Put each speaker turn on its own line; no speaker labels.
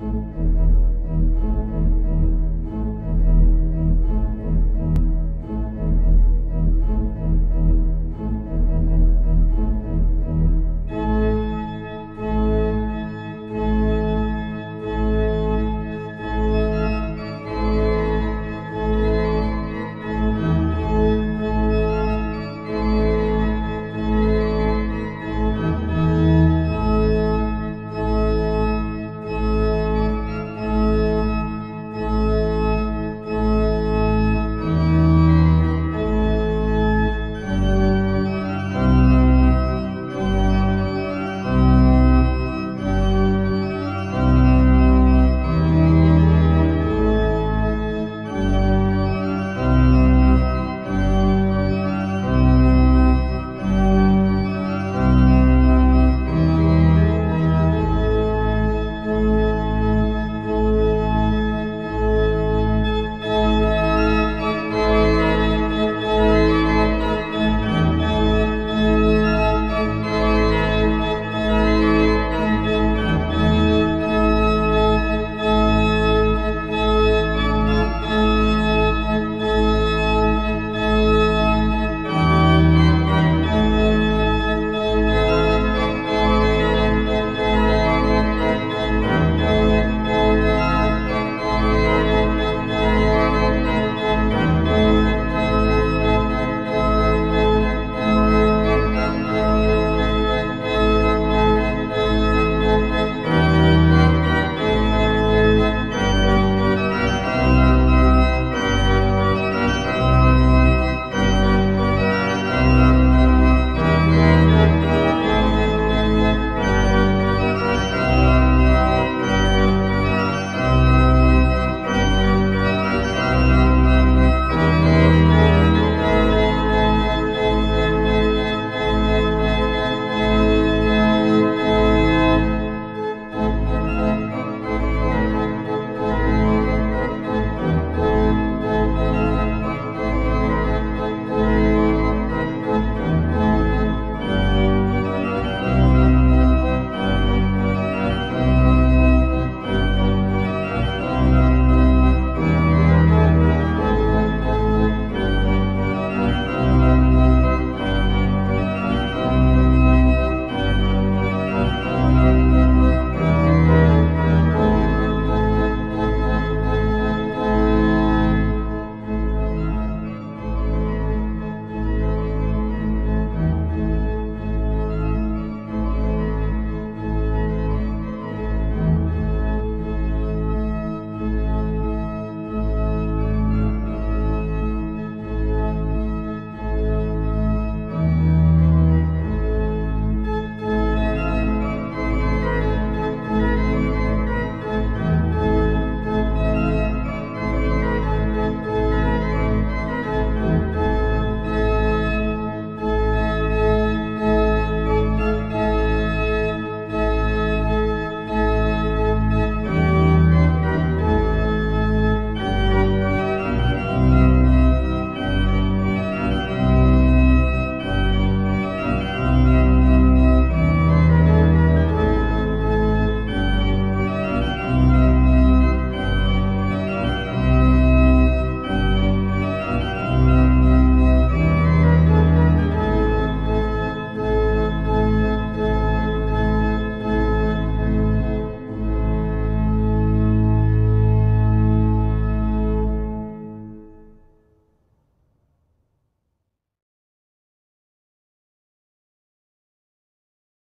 Música